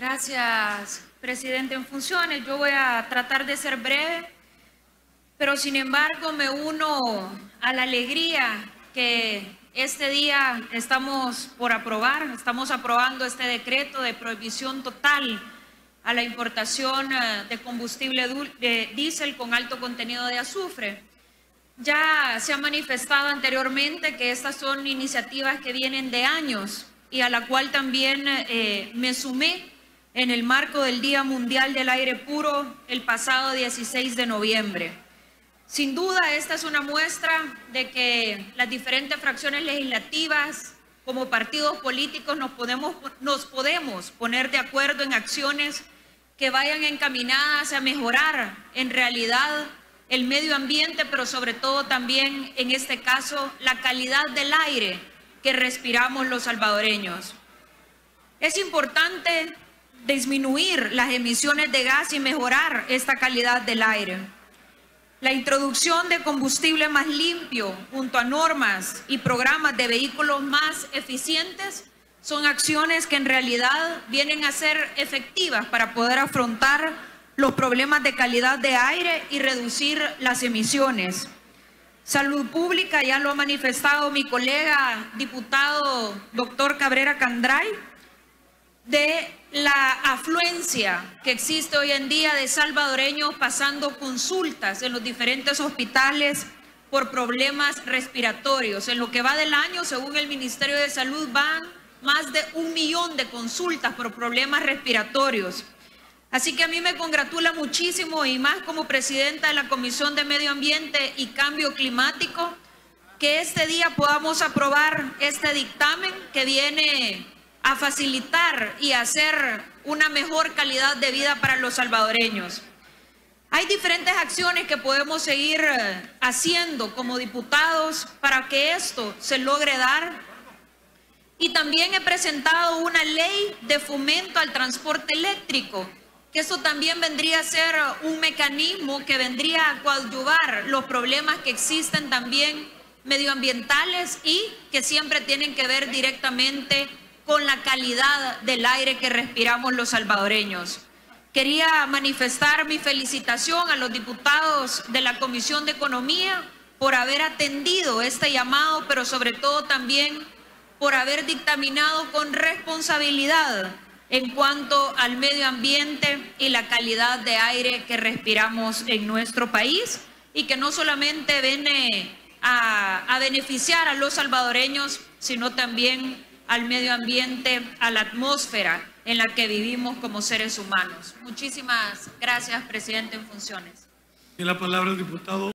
Gracias, presidente en funciones. Yo voy a tratar de ser breve, pero sin embargo me uno a la alegría que este día estamos por aprobar, estamos aprobando este decreto de prohibición total a la importación eh, de combustible de diésel con alto contenido de azufre. Ya se ha manifestado anteriormente que estas son iniciativas que vienen de años y a la cual también eh, me sumé en el marco del Día Mundial del Aire Puro el pasado 16 de noviembre. Sin duda, esta es una muestra de que las diferentes fracciones legislativas, como partidos políticos, nos podemos, nos podemos poner de acuerdo en acciones que vayan encaminadas a mejorar en realidad el medio ambiente, pero sobre todo también, en este caso, la calidad del aire que respiramos los salvadoreños. Es importante disminuir las emisiones de gas y mejorar esta calidad del aire. La introducción de combustible más limpio junto a normas y programas de vehículos más eficientes son acciones que en realidad vienen a ser efectivas para poder afrontar los problemas de calidad de aire y reducir las emisiones. Salud Pública, ya lo ha manifestado mi colega diputado doctor Cabrera Candray, de la afluencia que existe hoy en día de salvadoreños pasando consultas en los diferentes hospitales por problemas respiratorios. En lo que va del año, según el Ministerio de Salud, van más de un millón de consultas por problemas respiratorios. Así que a mí me congratula muchísimo y más como presidenta de la Comisión de Medio Ambiente y Cambio Climático que este día podamos aprobar este dictamen que viene a facilitar y hacer una mejor calidad de vida para los salvadoreños. Hay diferentes acciones que podemos seguir eh, haciendo como diputados para que esto se logre dar. Y también he presentado una ley de fomento al transporte eléctrico que eso también vendría a ser un mecanismo que vendría a coadyuvar los problemas que existen también medioambientales y que siempre tienen que ver directamente con la calidad del aire que respiramos los salvadoreños. Quería manifestar mi felicitación a los diputados de la Comisión de Economía por haber atendido este llamado, pero sobre todo también por haber dictaminado con responsabilidad en cuanto al medio ambiente y la calidad de aire que respiramos en nuestro país y que no solamente viene a, beneficiar a los salvadoreños, sino también al medio ambiente, a la atmósfera en la que vivimos como seres humanos. Muchísimas gracias, presidente en funciones. la palabra diputado.